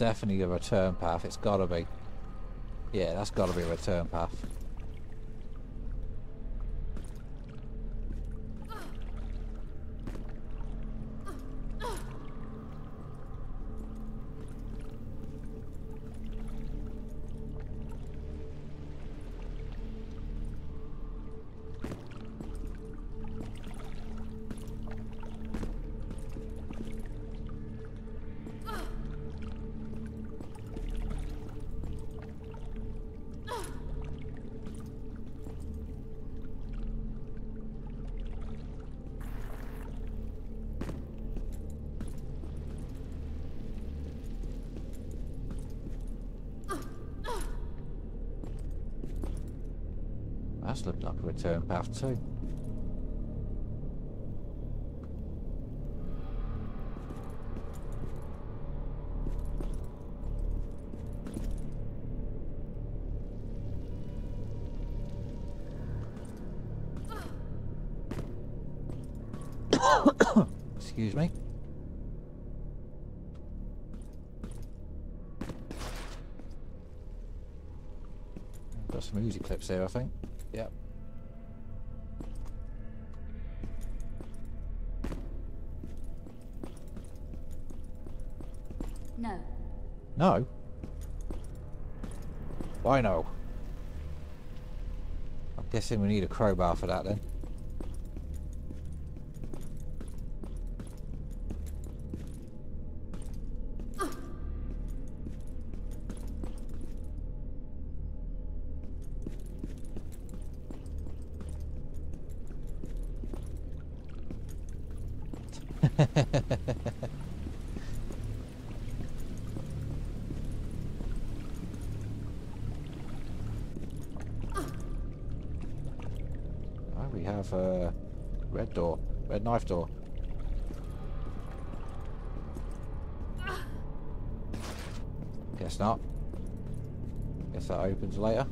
definitely a return path. It's gotta be. Yeah, that's gotta be a return path. Path too. Excuse me. Got some music clips there, I think. Yep. No. Why no? I'm guessing we need a crowbar for that then. That opens later.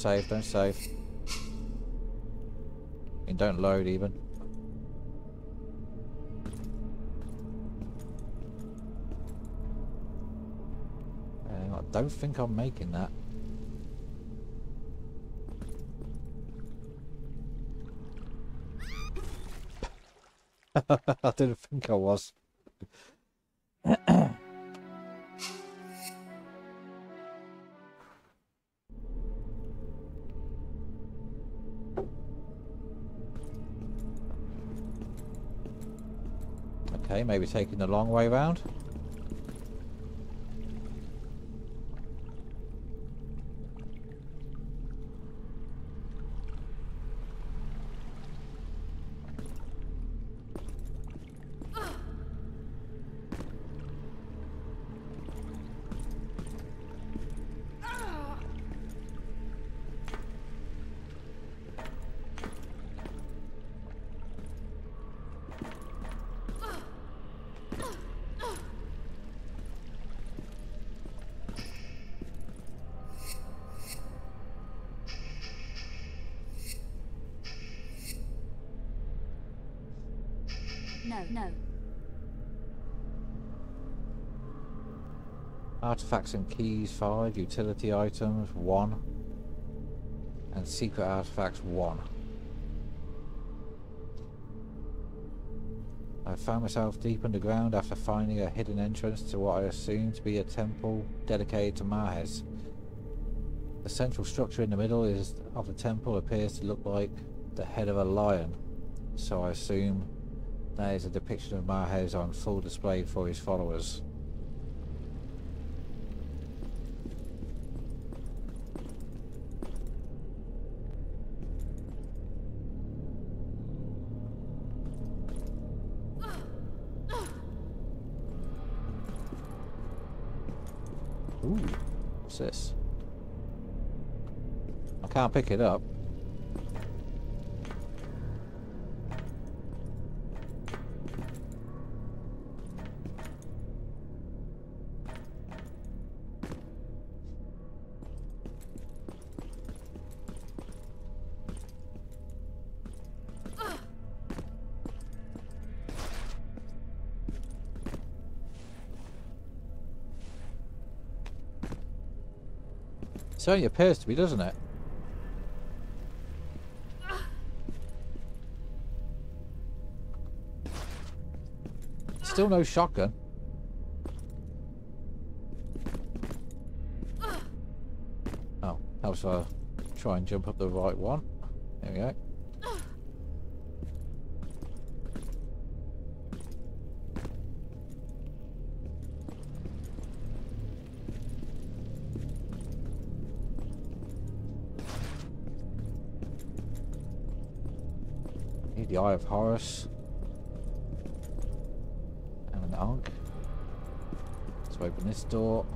Save, don't save. And don't load even. Uh, I don't think I'm making that. I didn't think I was. Maybe taking the long way round. No, no. Artifacts and keys 5, utility items 1, and secret artifacts 1. I found myself deep underground after finding a hidden entrance to what I assume to be a temple dedicated to Mahes. The central structure in the middle is of the temple appears to look like the head of a lion, so I assume there's a depiction of Mahes on full display for his followers. Ooh, what's this? I can't pick it up. Certainly appears to be, doesn't it? Still no shotgun. Oh, helps if I try and jump up the right one. There we go. Of Horus. And an Ankh. Let's open this door.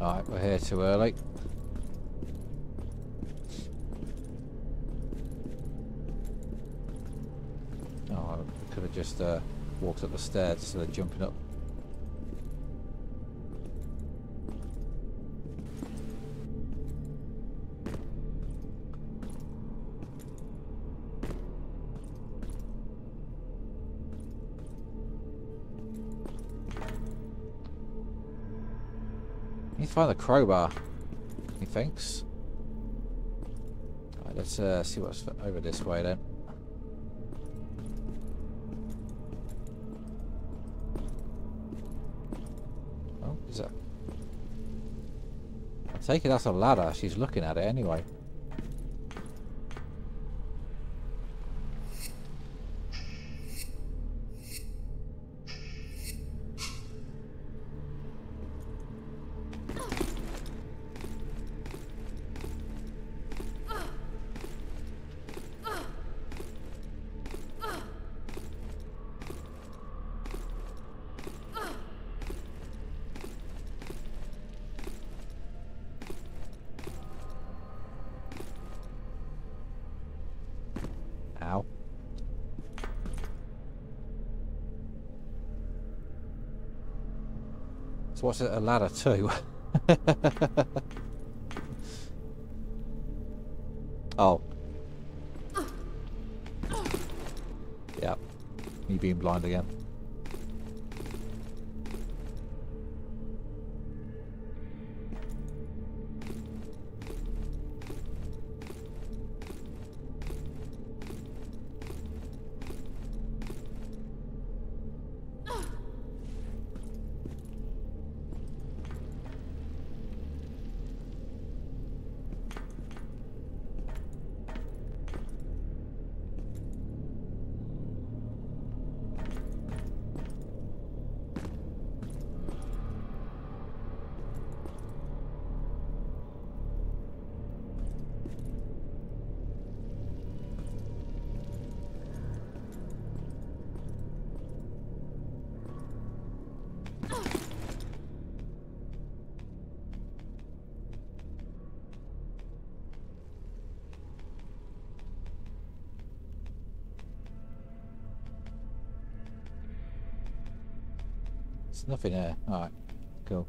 Alright, we're here too early. Oh, I could have just uh, walked up the stairs instead of jumping up. Find the crowbar. He thinks. Right, let's uh, see what's over this way then. Oh, is that? I take it that's a ladder. She's looking at it anyway. So what's it, a ladder too? oh. Yep. Me being blind again. Nothing there. Alright, cool.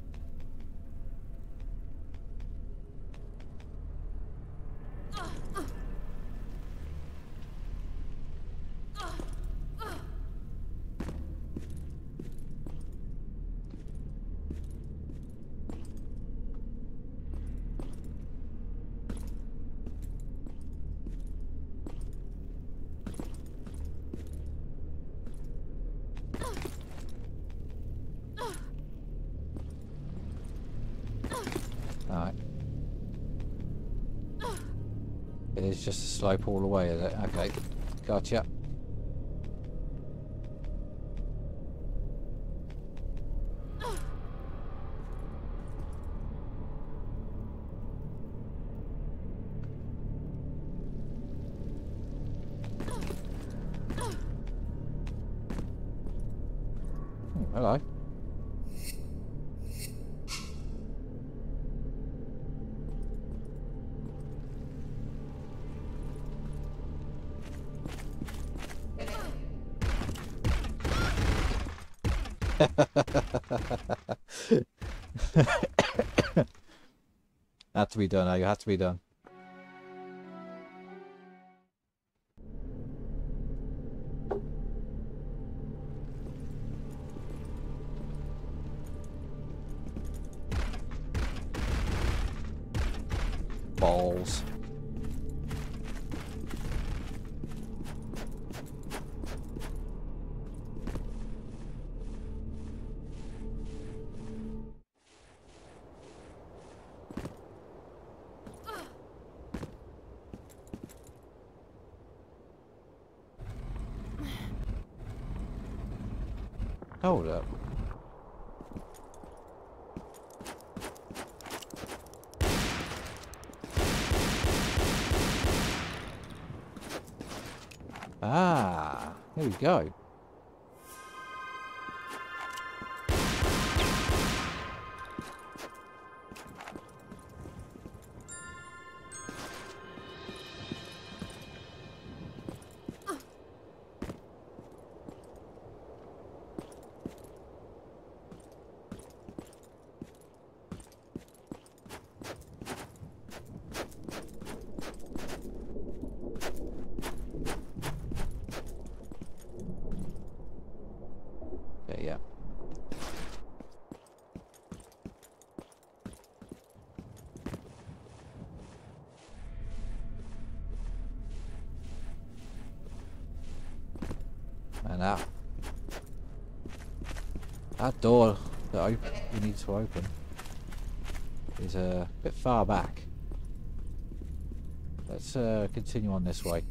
Alright. It is just a slope all the way, is it? Okay. Gotcha. Had to be done, eh? Had to be done. Yeah. And that that door that op we need to open is a bit far back. Let's uh, continue on this way.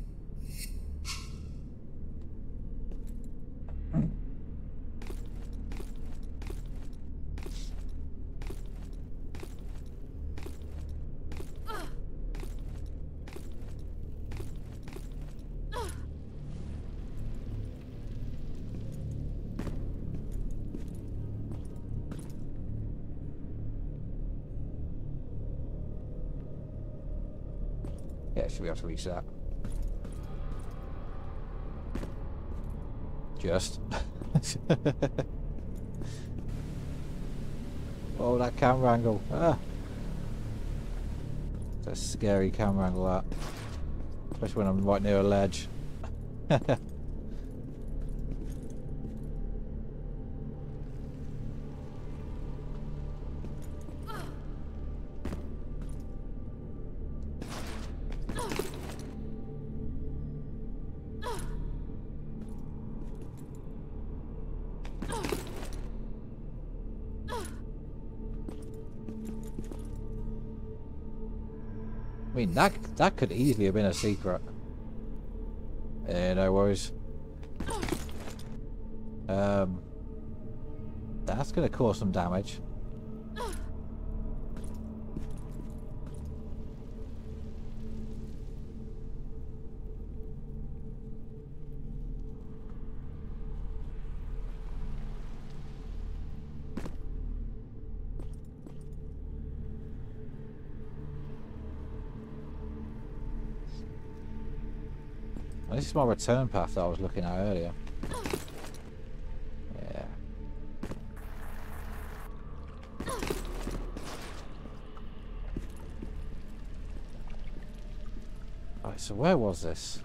To. Just. oh, that camera angle. Ah. It's a scary camera angle, that. Especially when I'm right near a ledge. mean, that that could easily have been a secret. Yeah, no worries. Um, that's going to cause some damage. Is my return path that I was looking at earlier. Yeah. Right, so where was this?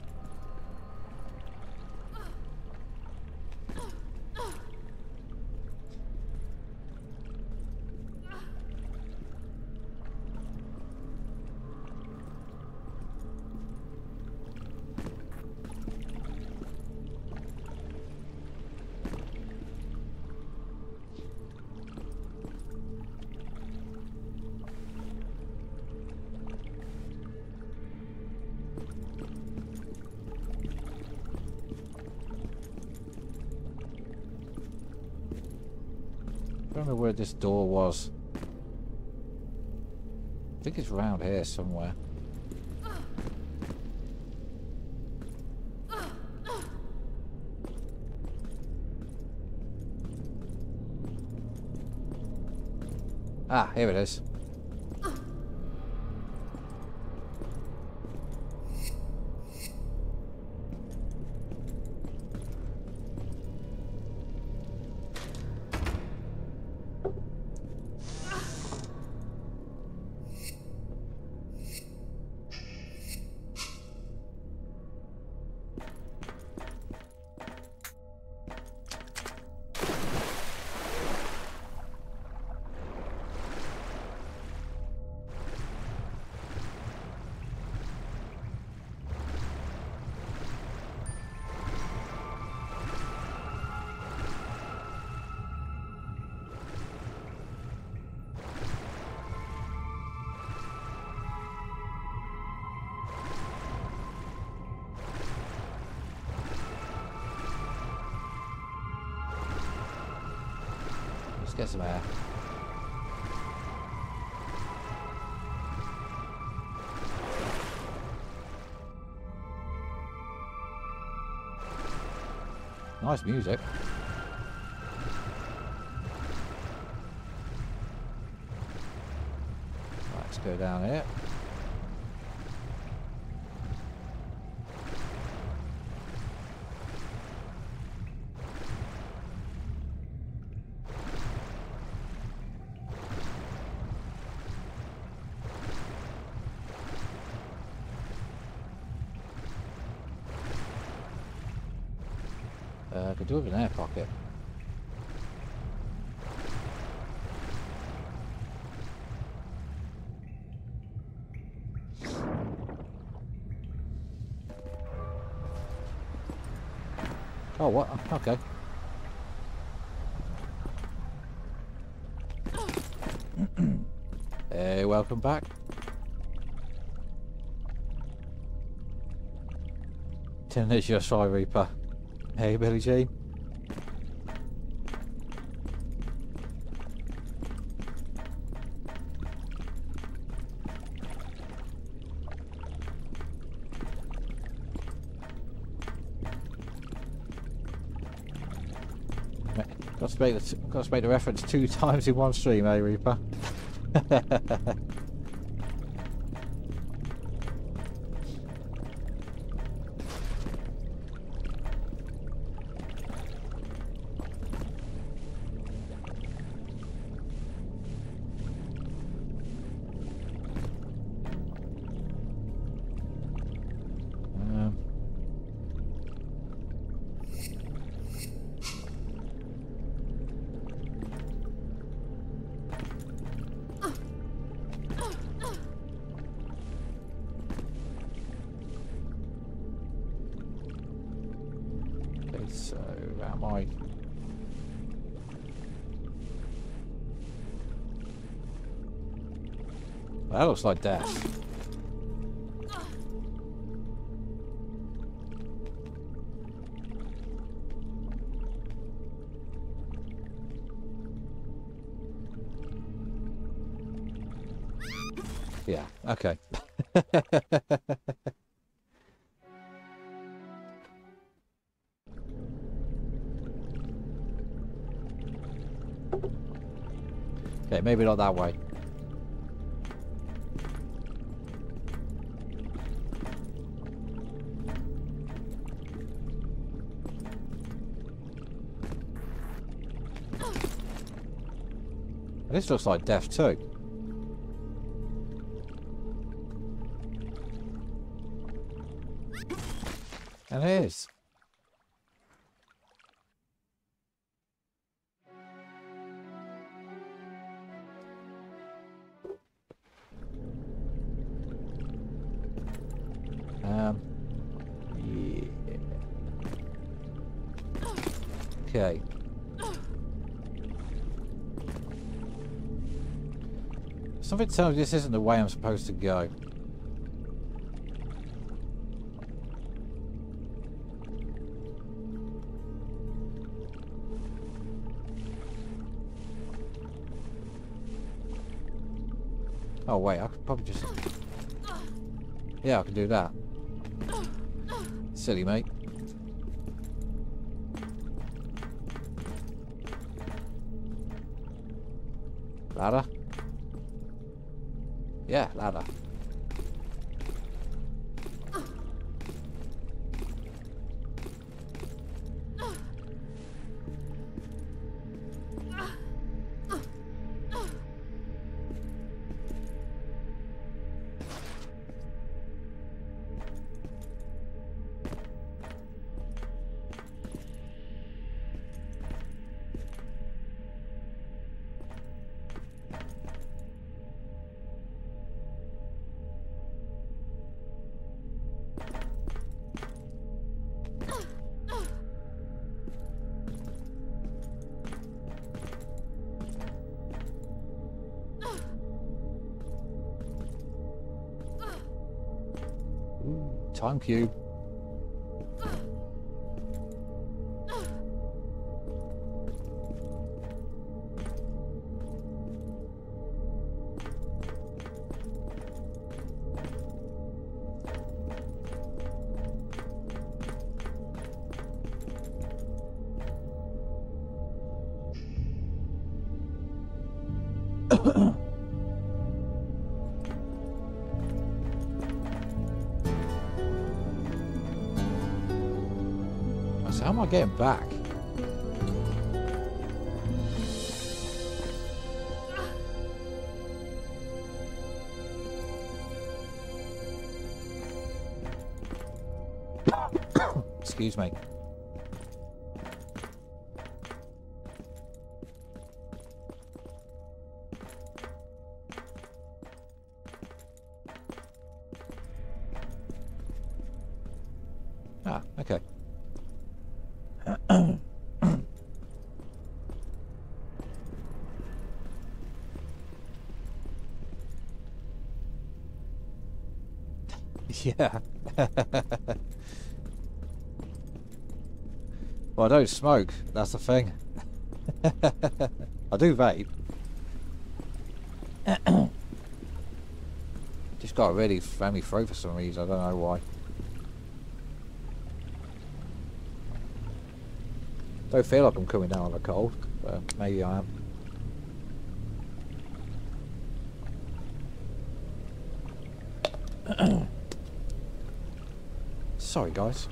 remember where this door was. I think it's round here somewhere. Ah, here it is. Nice music. Right, Let's go down here. Do with an air pocket. Oh, what? Okay. hey, welcome back. Ten is your Shy Reaper. Hey, Billy Jean. Make the make the reference two times in one stream, eh, Reaper? looks like death. Yeah, okay. okay, maybe not that way. This looks like death too. And it is. Um. Yeah. Okay. Something tells me this isn't the way I'm supposed to go. Oh wait, I could probably just... Yeah, I can do that. Silly mate. Ladder. Yeah, ladder. Time cube. how am I getting back? Excuse me. yeah. well, I don't smoke. That's the thing. I do vape. Just got a really family throat for some reason. I don't know why. Don't feel like I'm coming down on a cold, but maybe I am. Sorry, guys.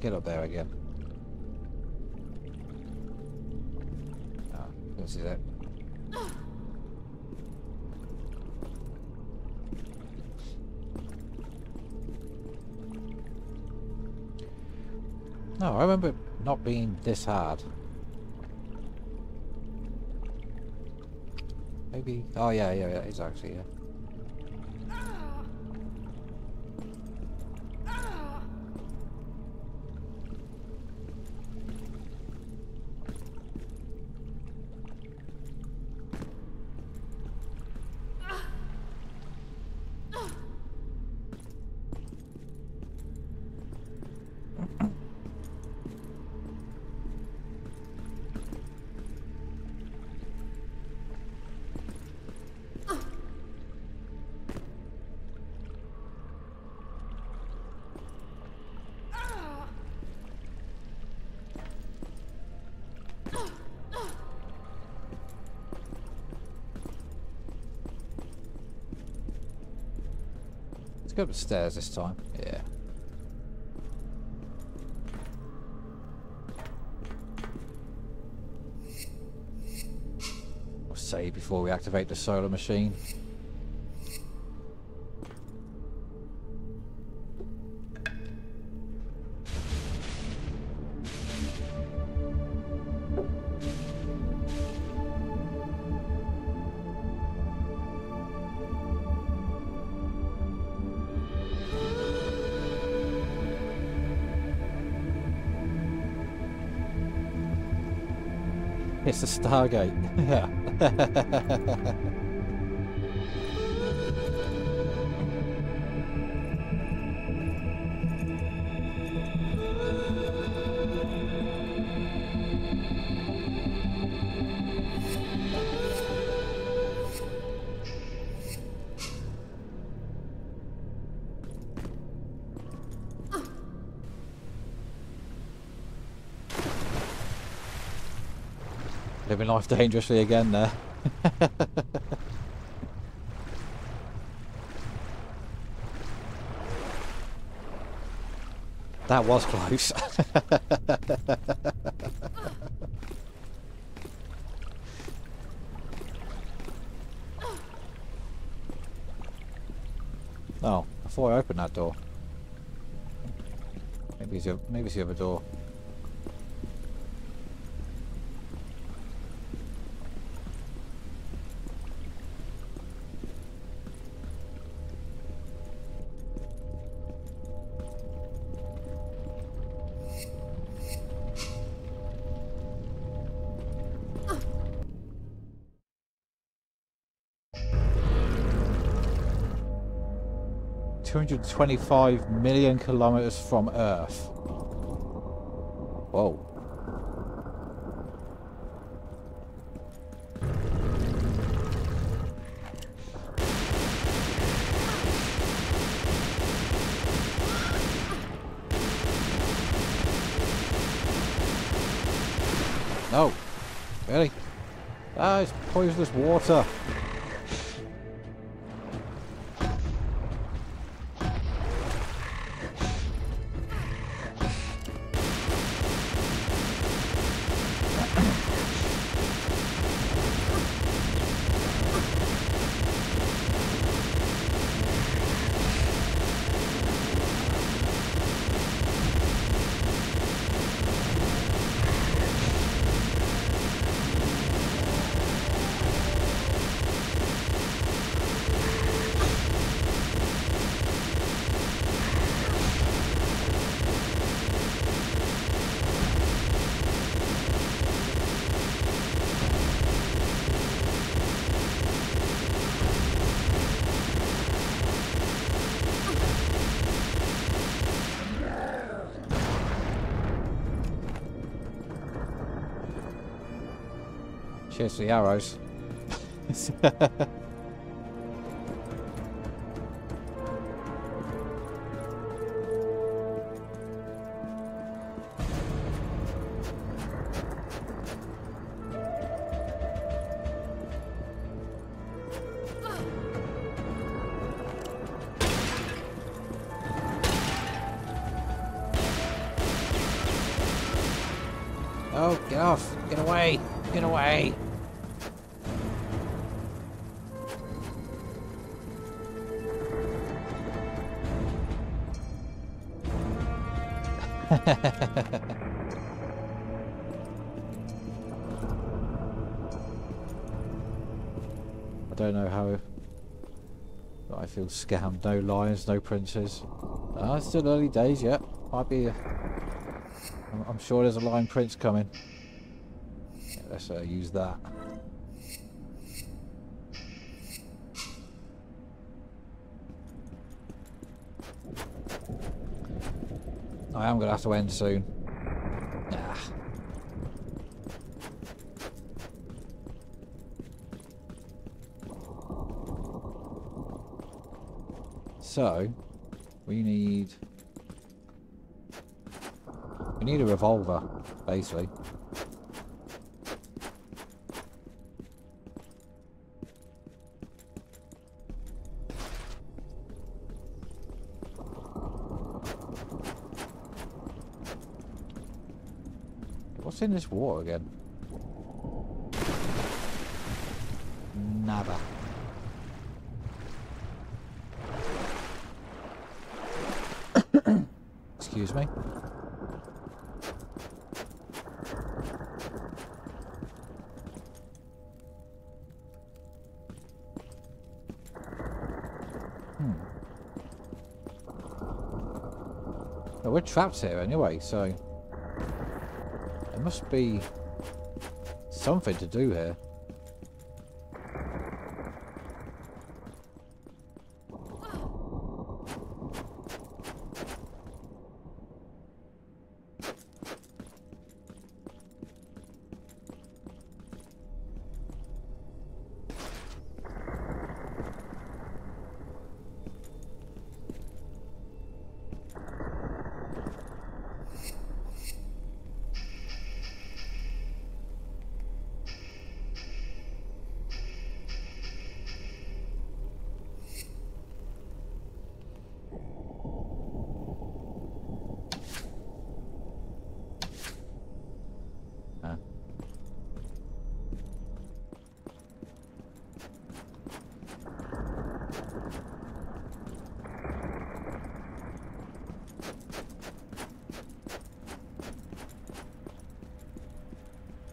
Get up there again? This hard. Maybe. Oh yeah, yeah, yeah. Actually yeah. Let's go up the stairs this time. Yeah. We'll save before we activate the solar machine. It's a Stargate. Yeah. Living life dangerously again there. that was close. oh, before I open that door. Maybe it's the, maybe it's the other door. 225 million kilometers from Earth. Whoa. No. Really? Ah, it's poisonous water. Cheers for the arrows. Oh, get off! Get away! Get away! I don't know how I feel scammed. No lions, no princes. Ah, still early days yet. Might be. I'm, sure there's a Lion Prince coming. Let's uh, use that. I am going to have to end soon. Ah. So, we need... Need a revolver, basically. What's in this water again? Nada. Excuse me. Well, we're trapped here anyway, so... There must be something to do here.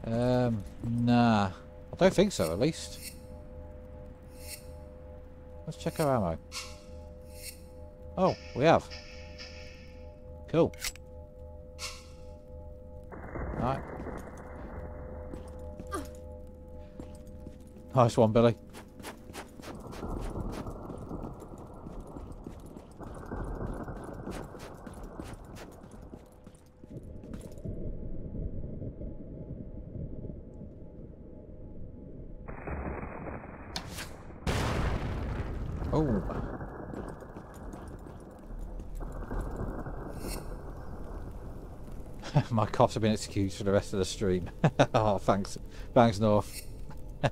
Um, nah. I don't think so, at least. Let's check our ammo. Oh, we have. Cool. Alright. Nice one, Billy. Oh. My cops have been excused for the rest of the stream. oh, thanks. Thanks, North.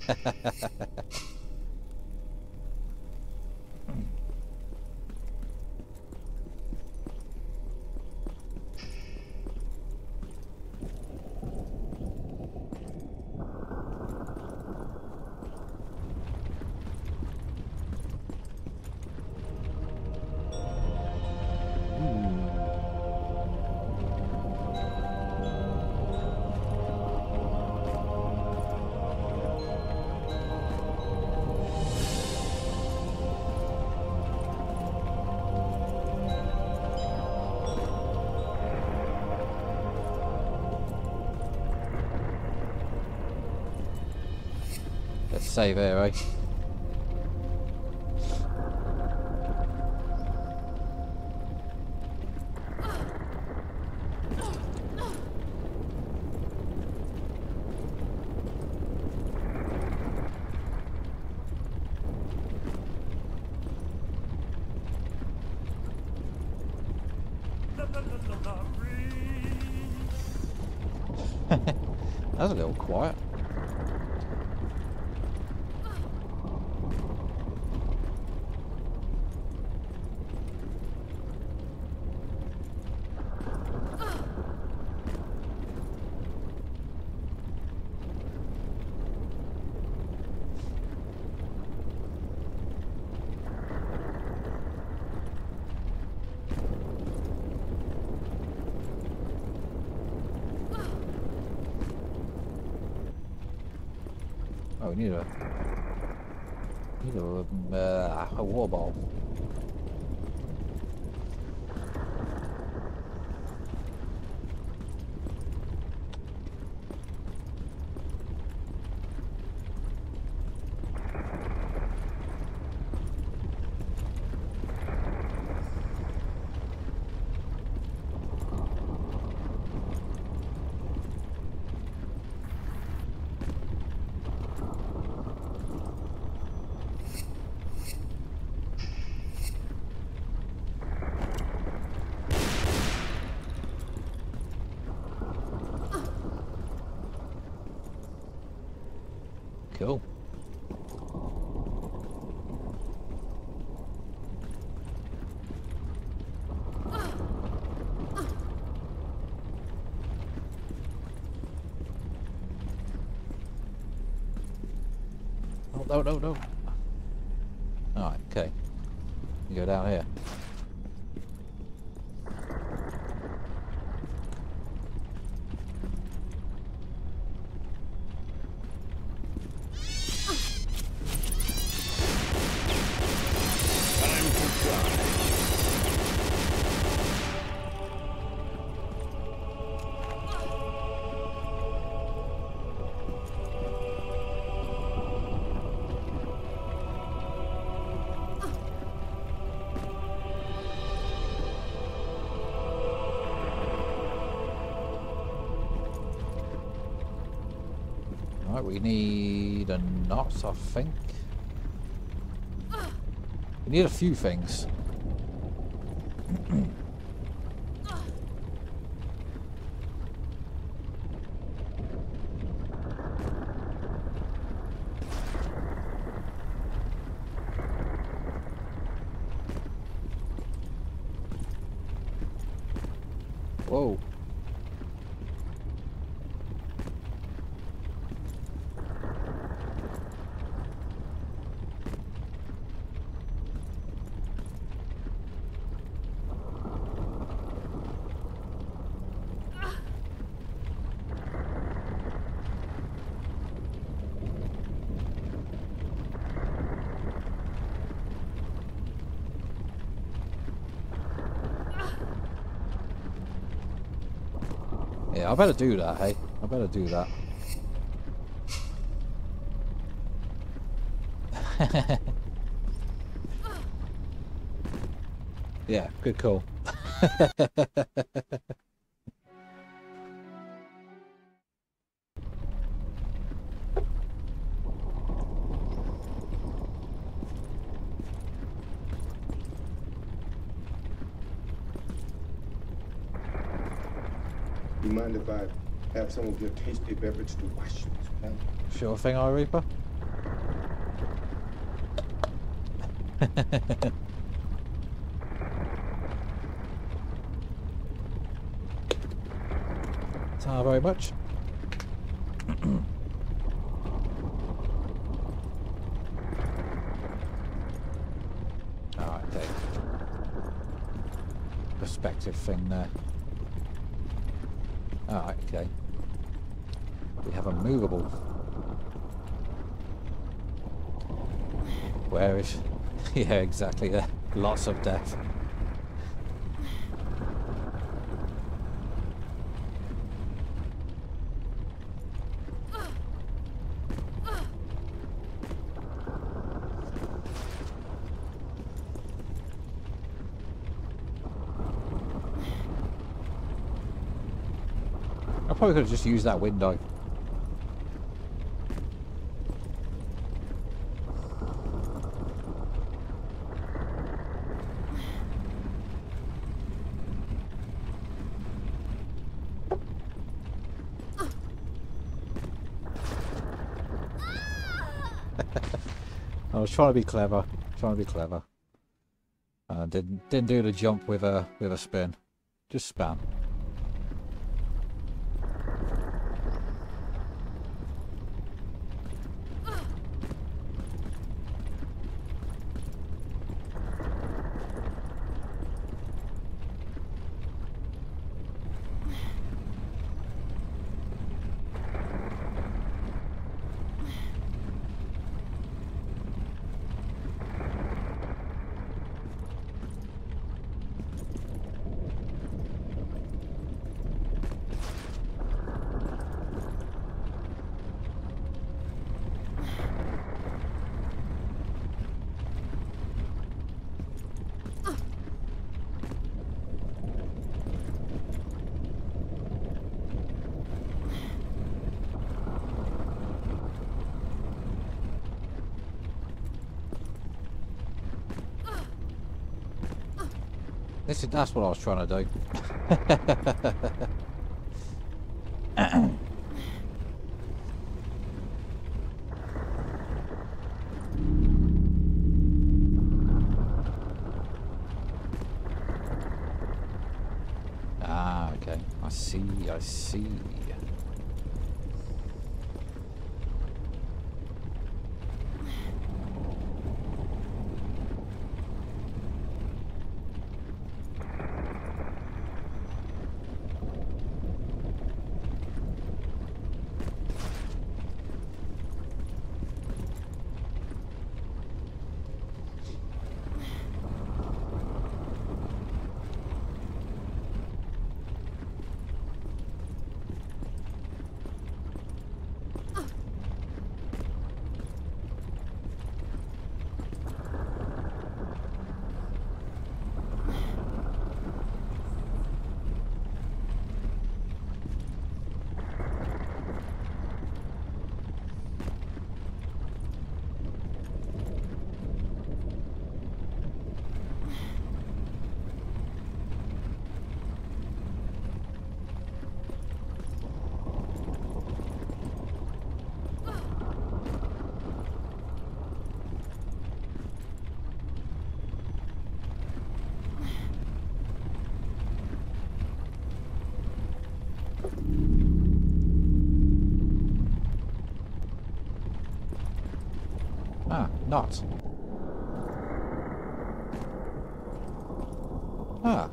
save here, eh? Oh, we need a need a um, uh, a water bottle. Cool. Oh, no, no, no. Alright, okay. You go down here. Right, we need a knot, I think. We need a few things. Whoa. Yeah, I better do that, hey? I better do that. yeah, good call. mind if I have some of your tasty beverage to wash this down? Sure thing, I Reaper. Thank very much. oh, okay. Perspective thing there. Okay. We have a movable. Where is... yeah, exactly there. Lots of death. Probably could have just used that window. I was trying to be clever, trying to be clever. Uh, didn't didn't do the jump with a with a spin, just spam. That's what I was trying to do. ah, okay. I see, I see. Ah, not. Ah.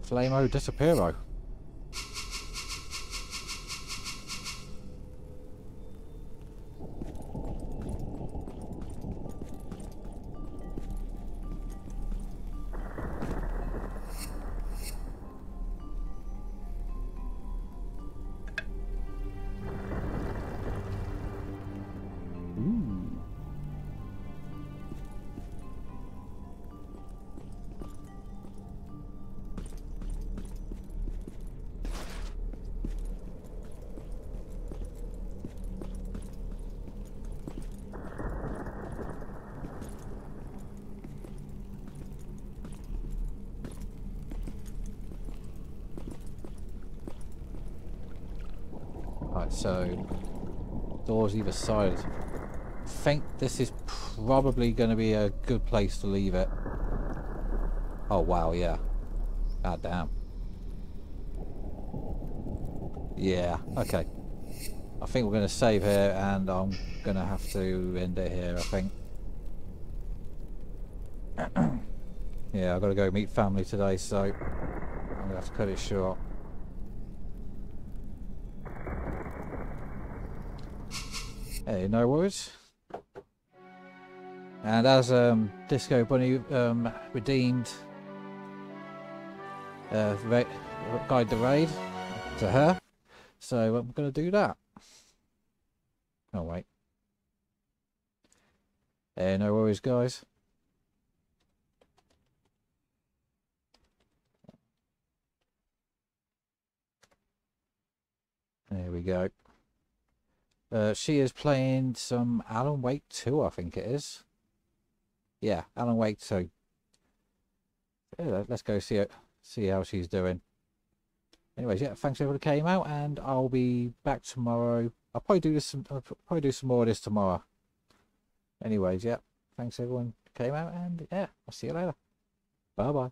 Flamo Disappearo. Doors either side. I think this is probably going to be a good place to leave it. Oh wow, yeah. God damn. Yeah, okay. I think we're going to save here and I'm going to have to end it here, I think. yeah, I've got to go meet family today, so I'm going to have to cut it short. Hey, no worries. And as um, Disco Bunny um, redeemed uh, Guide the Raid to her, so I'm going to do that. Oh, wait. Hey, no worries, guys. There we go. Uh, she is playing some Alan Wake 2, I think it is. Yeah, Alan Wake 2. Yeah, let's go see it, see how she's doing. Anyways, yeah, thanks everyone who came out, and I'll be back tomorrow. I'll probably do this. Some, I'll probably do some more of this tomorrow. Anyways, yeah, thanks everyone who came out, and yeah, I'll see you later. Bye bye.